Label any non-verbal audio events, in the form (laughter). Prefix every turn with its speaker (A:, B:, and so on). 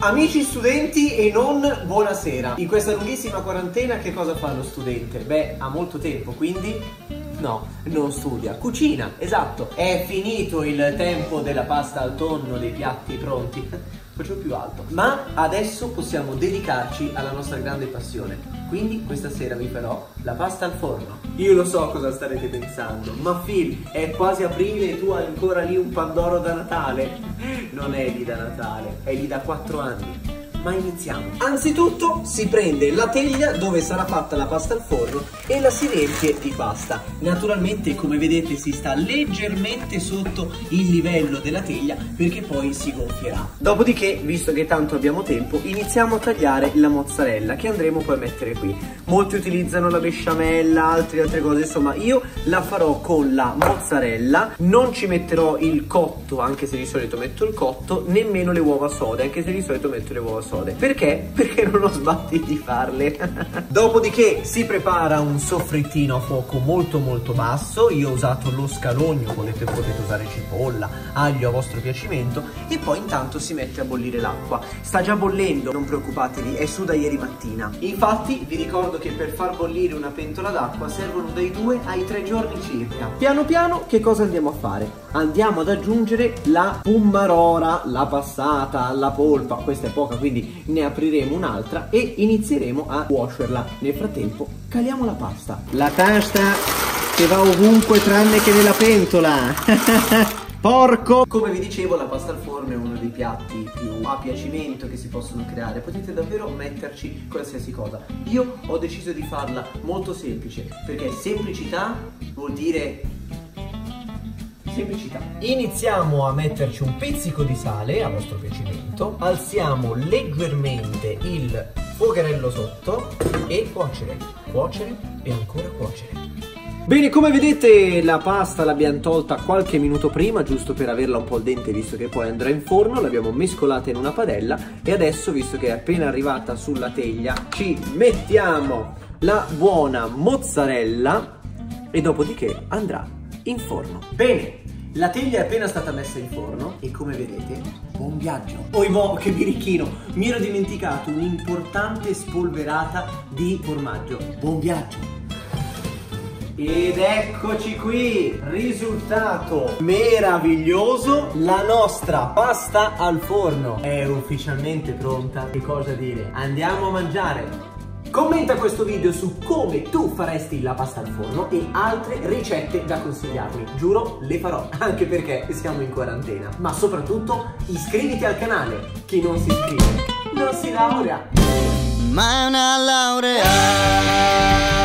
A: Amici studenti e non buonasera. In questa lunghissima quarantena che cosa fa lo studente? Beh, ha molto tempo, quindi no, non studia. Cucina, esatto. È finito il tempo della pasta al tonno, dei piatti pronti. (laughs) Facevo più alto. Ma adesso possiamo dedicarci alla nostra grande passione. Quindi questa sera vi farò la pasta al forno. Io lo so cosa starete pensando, ma Phil, è quasi aprile e tu hai ancora lì un pandoro da Natale? (laughs) Non è lì da Natale, è lì da 4 anni. Ma iniziamo. Anzitutto si prende la teglia dove sarà fatta la pasta al forno e la si riempie di pasta. Naturalmente come vedete si sta leggermente sotto il livello della teglia perché poi si gonfierà. Dopodiché, visto che tanto abbiamo tempo, iniziamo a tagliare la mozzarella che andremo poi a mettere qui. Molti utilizzano la besciamella, altri altre cose, insomma io la farò con la mozzarella, non ci metterò il cotto anche se di solito metto il cotto, nemmeno le uova sode anche se di solito metto le uova sode sode. Perché? (laughs) Perché non ho sbatti di farle. (laughs) Dopodiché si prepara un soffrittino a fuoco molto molto basso. Io ho usato lo scalogno, volete potete usare cipolla, aglio a vostro piacimento. E poi intanto si mette a bollire l'acqua. Sta già bollendo, non preoccupatevi, è su da ieri mattina. Infatti vi ricordo che per far bollire una pentola d'acqua servono dai 2 ai 3 giorni circa. Piano piano che cosa andiamo a fare? Andiamo ad aggiungere la pummarora, la passata, la polpa, questa è poca quindi quindi ne apriremo un'altra e inizieremo a cuocerla. Nel frattempo caliamo la pasta. La pasta che va ovunque tranne che nella pentola. (laughs) Porco! Come vi dicevo la pasta al forno è uno dei piatti più a piacimento che si possono creare Potete davvero metterci qualsiasi cosa Io ho deciso di farla molto semplice Perché semplicità vuol dire semplicità. Iniziamo a metterci un pizzico di sale a vostro piacimento, alziamo leggermente il fuocherello sotto e cuocere, cuocere e ancora cuocere. Bene, come vedete la pasta l'abbiamo tolta qualche minuto prima, giusto per averla un po' al dente, visto che poi andrà in forno, l'abbiamo mescolata in una padella e adesso, visto che è appena arrivata sulla teglia, ci mettiamo la buona mozzarella e dopodiché andrà in forno. Bene, la teglia è appena stata messa in forno e come vedete, buon viaggio. Oivo, che birichino, mi ero dimenticato un'importante spolverata di formaggio. Buon viaggio. Ed eccoci qui, risultato meraviglioso, la nostra pasta al forno è ufficialmente pronta. Che cosa dire? Andiamo a mangiare! Commenta questo video su come tu faresti la pasta al forno e altre ricette da consigliarmi. Giuro, le farò, (laughs) anche perché siamo in quarantena. Ma soprattutto iscriviti al canale. Chi non si iscrive non si laurea. Ma è una laurea.